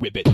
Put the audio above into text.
ribbit.